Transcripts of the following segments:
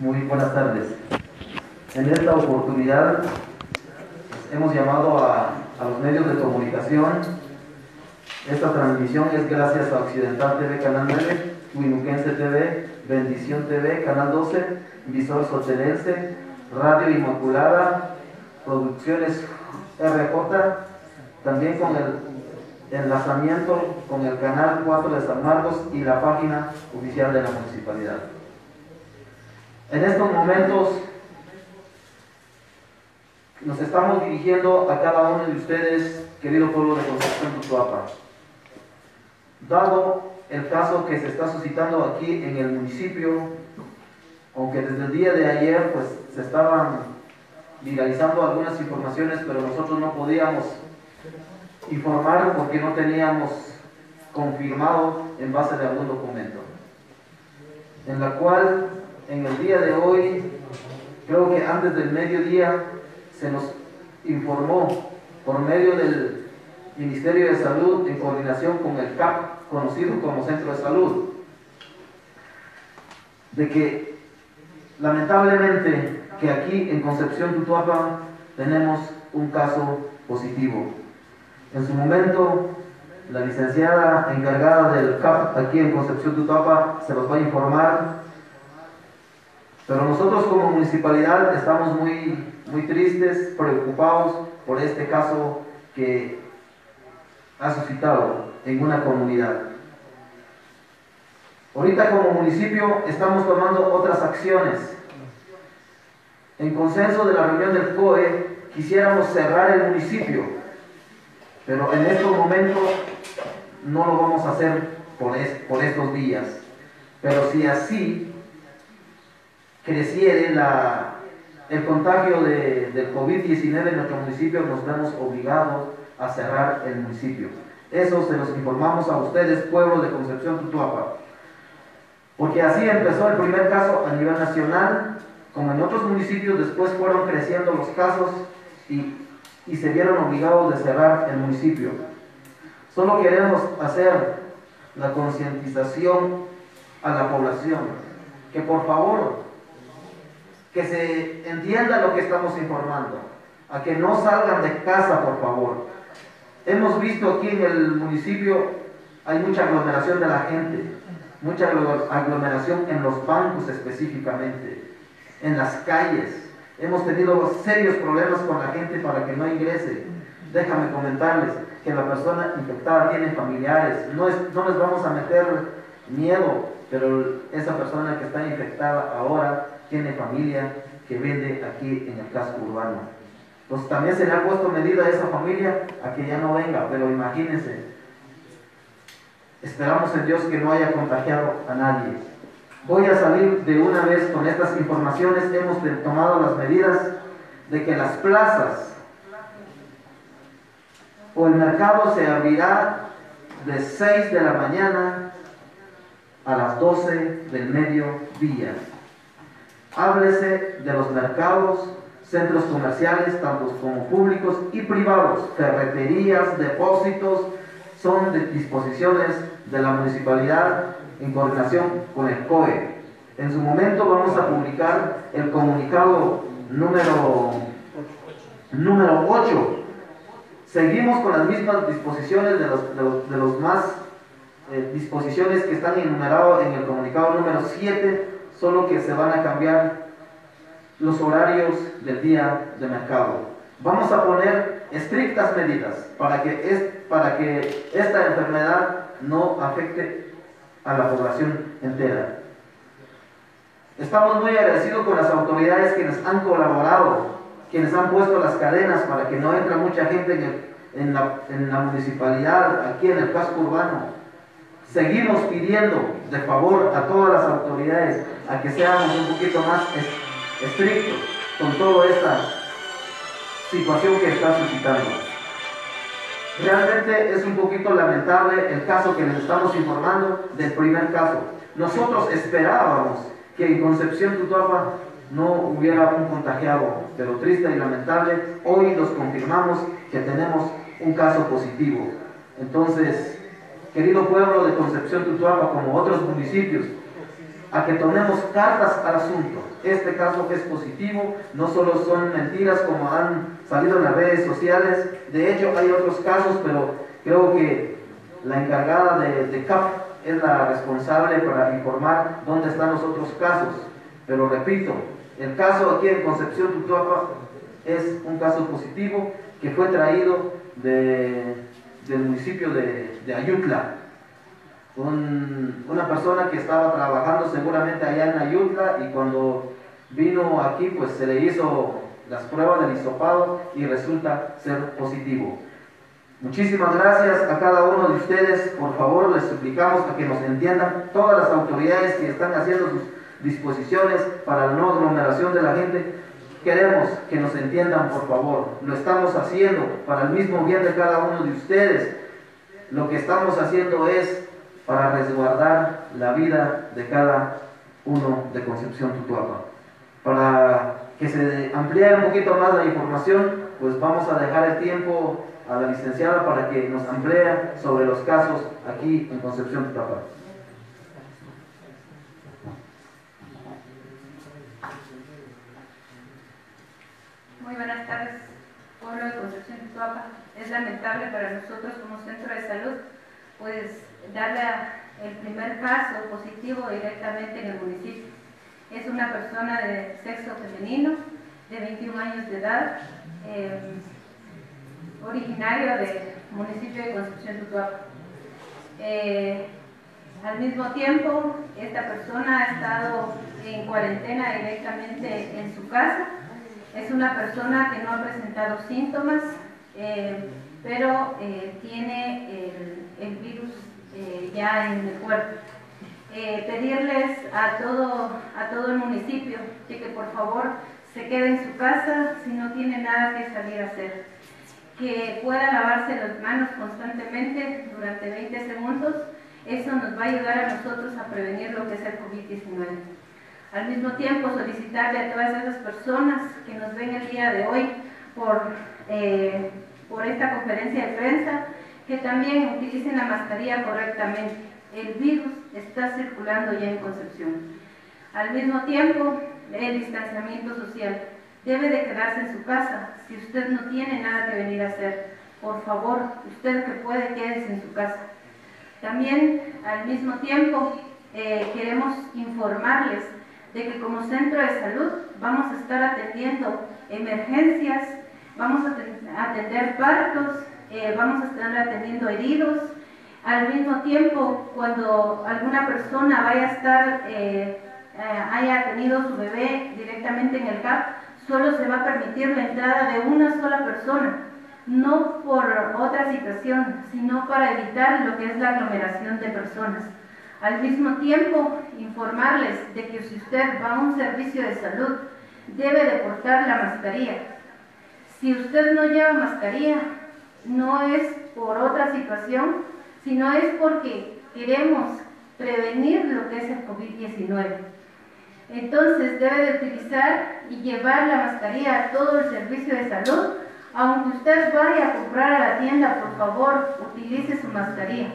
Muy buenas tardes. En esta oportunidad hemos llamado a, los medios de comunicación. Esta transmisión es gracias a Occidental TV Canal 9, Winuquense TV, Bendición TV Canal 12, Visor Sotelense, Radio Inmaculada, Producciones RJ, también con el enlazamiento con el canal 4 de San Marcos y la página oficial de la municipalidad. En estos momentos nos estamos dirigiendo a cada uno de ustedes, querido pueblo de Concepción Tutuapa. Dado el caso que se está suscitando aquí en el municipio, aunque desde el día de ayer pues se estaban viralizando algunas informaciones, pero nosotros no podíamos informar porque no teníamos confirmado en base de algún documento, en la cual en el día de hoy, creo que antes del mediodía, se nos informó por medio del Ministerio de Salud en coordinación con el CAP, conocido como Centro de Salud, de que lamentablemente que aquí en Concepción Tutuapa tenemos un caso positivo. En su momento, la licenciada encargada del CAP aquí en Concepción Tutuapa se los va a informar pero nosotros como municipalidad estamos muy, muy tristes, preocupados por este caso que ha suscitado en una comunidad. Ahorita como municipio estamos tomando otras acciones. En consenso de la reunión del COE quisiéramos cerrar el municipio, pero en estos momentos no lo vamos a hacer por, por estos días. Pero si así creciere el contagio de, del COVID-19 en nuestro municipio, nos vemos obligados a cerrar el municipio. Eso se los informamos a ustedes, pueblo de Concepción Tutuapa. Porque así empezó el primer caso a nivel nacional, como en otros municipios después fueron creciendo los casos y, y se vieron obligados de cerrar el municipio. Solo queremos hacer la concientización a la población, que por favor que se entienda lo que estamos informando, a que no salgan de casa, por favor. Hemos visto aquí en el municipio, hay mucha aglomeración de la gente, mucha aglomeración en los bancos específicamente, en las calles. Hemos tenido serios problemas con la gente para que no ingrese. Déjame comentarles que la persona infectada tiene familiares. No, es, no les vamos a meter miedo, pero esa persona que está infectada ahora tiene familia que vende aquí en el casco urbano. Pues también se le ha puesto medida a esa familia a que ya no venga, pero imagínense, esperamos en Dios que no haya contagiado a nadie. Voy a salir de una vez con estas informaciones, hemos tomado las medidas de que las plazas o el mercado se abrirá de 6 de la mañana a las 12 del mediodía. Háblese de los mercados, centros comerciales, tanto como públicos y privados, ferreterías, depósitos, son disposiciones de la municipalidad en coordinación con el COE. En su momento vamos a publicar el comunicado número, número 8. Seguimos con las mismas disposiciones de los, de los, más eh, disposiciones que están enumeradas en el comunicado número 7 solo que se van a cambiar los horarios del día de mercado. Vamos a poner estrictas medidas para que, es, para que esta enfermedad no afecte a la población entera. Estamos muy agradecidos con las autoridades quienes han colaborado, quienes han puesto las cadenas para que no entre mucha gente en, la, en la municipalidad, aquí en el casco urbano, Seguimos pidiendo de favor a todas las autoridades a que seamos un poquito más estrictos con toda esta situación que está suscitando. Realmente es un poquito lamentable el caso que les estamos informando del primer caso. Nosotros esperábamos que en Concepción Tutuapa no hubiera un contagiado, pero triste y lamentable, hoy nos confirmamos que tenemos un caso positivo. Entonces, querido pueblo de Concepción Tutuapa, como otros municipios, a que tomemos cartas al asunto. Este caso es positivo, no solo son mentiras como han salido en las redes sociales, de hecho hay otros casos, pero creo que la encargada de, de CAP es la responsable para informar dónde están los otros casos. Pero repito, el caso aquí en Concepción Tutuapa es un caso positivo que fue traído de, del municipio de, Ayutla. una persona que estaba trabajando seguramente allá en Ayutla y cuando vino aquí pues se le hizo las pruebas del hisopado y resulta ser positivo. Muchísimas gracias a cada uno de ustedes. Por favor, les suplicamos a que nos entiendan todas las autoridades que están haciendo sus disposiciones para la no aglomeración de la gente. Queremos que nos entiendan, por favor. Lo estamos haciendo para el mismo bien de cada uno de ustedes. Lo que estamos haciendo es para resguardar la vida de cada uno de Concepción Tutuapa. Para que se amplíe un poquito más la información, pues vamos a dejar el tiempo a la licenciada para que nos amplíe sobre los casos aquí en Concepción Tutuapa. Muy buenas tardes, pueblo de Concepción Tutuapa. Es lamentable para nosotros como centro de salud, pues darle el primer caso positivo directamente en el municipio. Es una persona de sexo femenino, de 21 años de edad, eh, originario del municipio de Concepción Tutuapa. Eh, al mismo tiempo, esta persona ha estado en cuarentena directamente en su casa. Es una persona que no ha presentado síntomas, eh, pero eh, tiene el, virus ya en el cuerpo. pedirles a todo, a todo el municipio que por favor se quede en su casa si no tiene nada que salir a hacer que pueda lavarse las manos constantemente durante 20 segundos, eso nos va a ayudar a nosotros a prevenir lo que es el COVID-19. Al mismo tiempo, solicitarle a todas esas personas que nos ven el día de hoy por, eh, por esta conferencia de prensa, que también utilicen la mascarilla correctamente. El virus está circulando ya en Concepción. Al mismo tiempo, el distanciamiento social debe de quedarse en su casa. Si usted no tiene nada que venir a hacer, por favor, usted que puede, quédese en su casa. También, al mismo tiempo, eh, queremos informarles de que como centro de salud vamos a estar atendiendo emergencias, vamos a atender partos, eh, vamos a estar atendiendo heridos. Al mismo tiempo, cuando alguna persona vaya a estar, eh, haya tenido su bebé directamente en el CAP, solo se va a permitir la entrada de una sola persona, no por otra situación, sino para evitar lo que es la aglomeración de personas. Al mismo tiempo, informarles de que si usted va a un servicio de salud, debe de portar la mascarilla. Si usted no lleva mascarilla, no es por otra situación, sino es porque queremos prevenir lo que es el COVID-19. Entonces debe de utilizar y llevar la mascarilla a todo el servicio de salud. Aunque usted vaya a comprar a la tienda, por favor, utilice su mascarilla.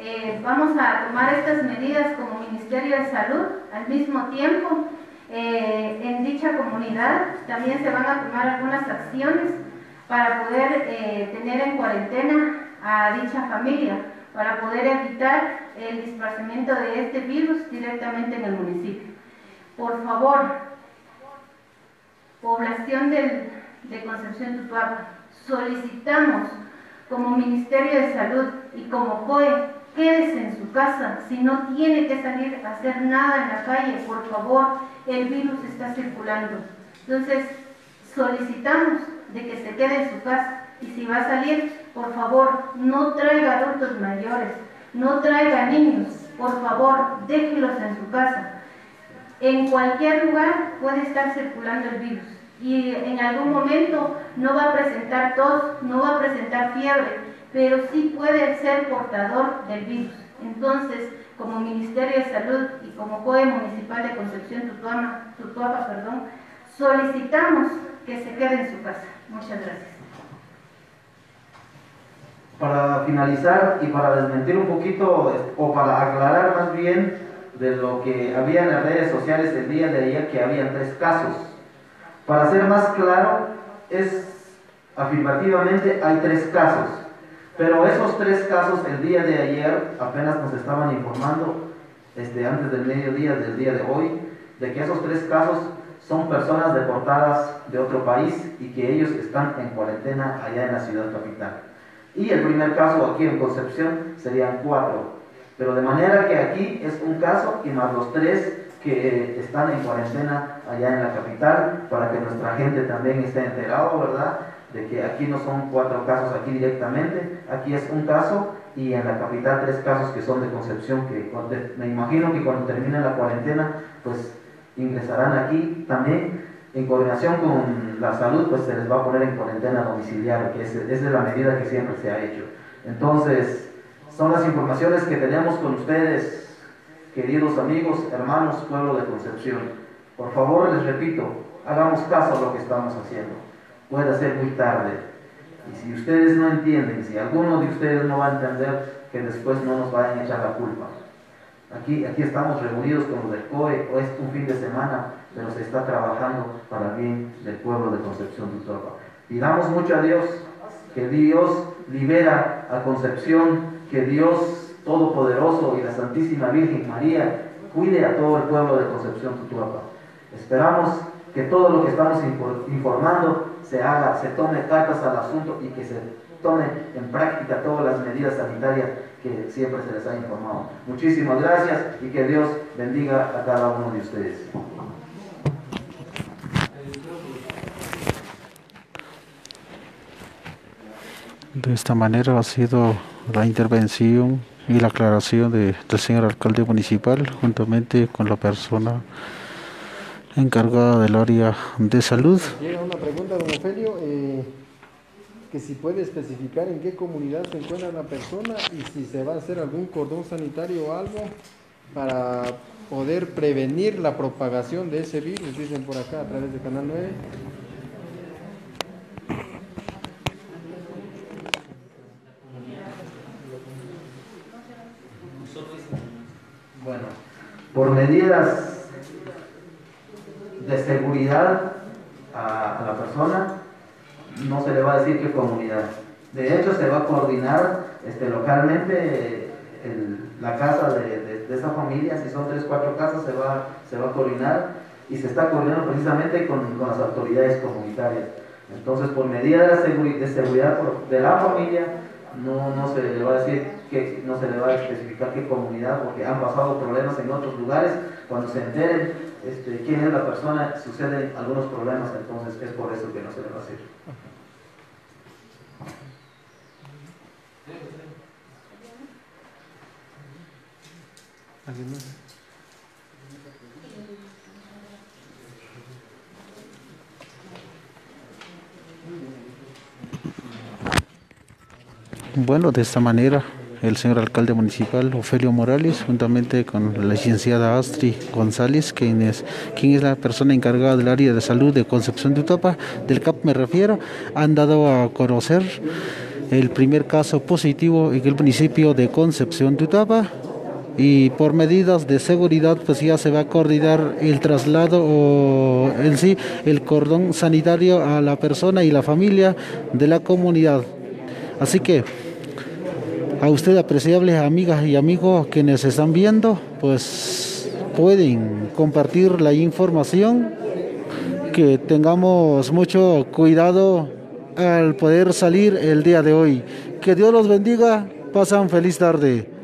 Eh, vamos a tomar estas medidas como Ministerio de Salud. Al mismo tiempo, eh, en dicha comunidad también se van a tomar algunas acciones para poder eh, tener en cuarentena a dicha familia, para poder evitar el desplazamiento de este virus directamente en el municipio. Por favor, población de Concepción Tutuapa, solicitamos como Ministerio de Salud y como COE, quédese en su casa, si no tiene que salir a hacer nada en la calle, por favor, el virus está circulando. Entonces, solicitamos de que se quede en su casa. Y si va a salir, por favor, no traiga adultos mayores, no traiga niños, por favor, déjelos en su casa. En cualquier lugar puede estar circulando el virus. Y en algún momento no va a presentar tos, no va a presentar fiebre, pero sí puede ser portador del virus. Entonces, como Ministerio de Salud y como COE Municipal de Concepción Tutuapa, perdón, solicitamos que se quede en su casa. Muchas gracias. Para finalizar y para desmentir un poquito, o para aclarar más bien, de lo que había en las redes sociales el día de ayer, que había tres casos. Para ser más claro, es afirmativamente hay tres casos, pero esos tres casos el día de ayer apenas nos estaban informando, desde antes del mediodía del día de hoy, de que esos tres casos son personas deportadas de otro país y que ellos están en cuarentena allá en la ciudad capital. Y el primer caso aquí en Concepción serían cuatro. Pero de manera que aquí es un caso y más los tres que están en cuarentena allá en la capital, para que nuestra gente también esté enterado, ¿verdad? De que aquí no son cuatro casos aquí directamente, aquí es un caso y en la capital tres casos que son de Concepción, que me imagino que cuando termine la cuarentena, pues ingresarán aquí también en coordinación con la salud, pues se les va a poner en cuarentena domiciliaria, que es, es la medida que siempre se ha hecho. Entonces, son las informaciones que tenemos con ustedes, queridos amigos, hermanos, pueblo de Concepción. Por favor, les repito, hagamos caso a lo que estamos haciendo. Puede ser muy tarde. Y si ustedes no entienden, si alguno de ustedes no va a entender, que después no nos vayan a echar la culpa. Aquí, aquí estamos reunidos con los del COE, o es un fin de semana, pero se está trabajando para bien del pueblo de Concepción de Utopa. Pidamos mucho a Dios, que Dios libera a Concepción, que Dios Todopoderoso y la Santísima Virgen María cuide a todo el pueblo de Concepción Tutuapa. Esperamos que todo lo que estamos informando se haga, se tome cartas al asunto y que se tome en práctica todas las medidas sanitarias que siempre se les ha informado. Muchísimas gracias y que Dios bendiga a cada uno de ustedes. De esta manera ha sido la intervención y la aclaración de, del señor alcalde municipal juntamente con la persona encargada del área de salud. Llega una pregunta, don Ofelio. Eh que si puede especificar en qué comunidad se encuentra la persona y si se va a hacer algún cordón sanitario o algo para poder prevenir la propagación de ese virus, dicen por acá a través de Canal 9. Bueno, por medidas de seguridad a, la persona, no se le va a decir qué comunidad. De hecho, se va a coordinar este, localmente la casa de, esa familia, si son tres, cuatro casas, se va, se va a coordinar y se está coordinando precisamente con, las autoridades comunitarias. Entonces, por medida de, de seguridad de la familia, no, no se le va a decir que no se le va a especificar qué comunidad, porque han pasado problemas en otros lugares. Cuando se enteren este, quién es la persona, suceden algunos problemas, entonces es por eso que no se le va a decir. Bueno, de esta manera el señor alcalde municipal Ofelio Morales, juntamente con la licenciada Astri González, quien es, quien es la persona encargada del área de salud de Concepción de Utapa, del CAP me refiero, han dado a conocer el primer caso positivo en el municipio de Concepción de Utapa y por medidas de seguridad pues ya se va a coordinar el traslado o en sí el cordón sanitario a la persona y la familia de la comunidad. Así que a ustedes apreciables amigas y amigos quienes están viendo, pues pueden compartir la información, que tengamos mucho cuidado al poder salir el día de hoy. Que Dios los bendiga, pasan feliz tarde.